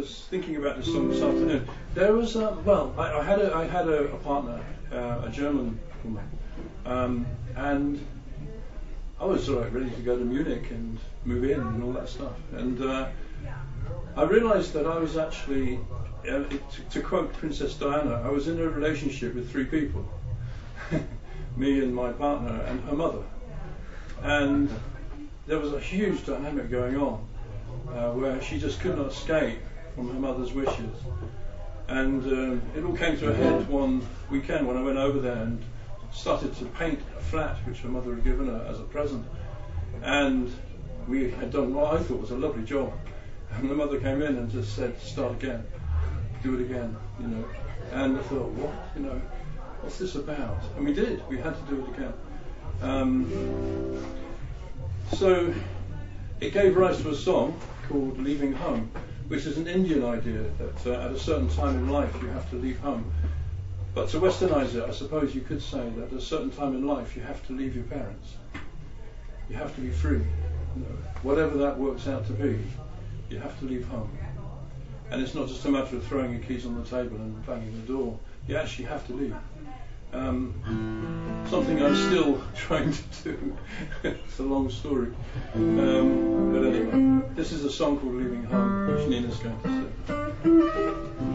was thinking about this song this afternoon. There was, um, well, I, I, had a, I had a, a partner, uh, a German woman, um, and I was sort of ready to go to Munich and move in and all that stuff. And uh, I realised that I was actually, uh, to, to quote Princess Diana, I was in a relationship with three people. Me and my partner and her mother. And there was a huge dynamic going on uh, where she just could not escape from her mother's wishes. And um, it all came to a head one weekend when I went over there and started to paint a flat which her mother had given her as a present. And we had done what I thought was a lovely job. And the mother came in and just said, start again, do it again, you know. And I thought, what, you know, what's this about? And we did, we had to do it again. Um, so it gave rise to a song called Leaving Home, which is an Indian idea that uh, at a certain time in life you have to leave home. But to westernize it, I suppose you could say that at a certain time in life you have to leave your parents. You have to be free. Whatever that works out to be, you have to leave home. And it's not just a matter of throwing your keys on the table and banging the door. You actually have to leave. Um, something I'm still trying to do. it's a long story. Um, but anyway, this is a song called Leaving Home, which Nina's going to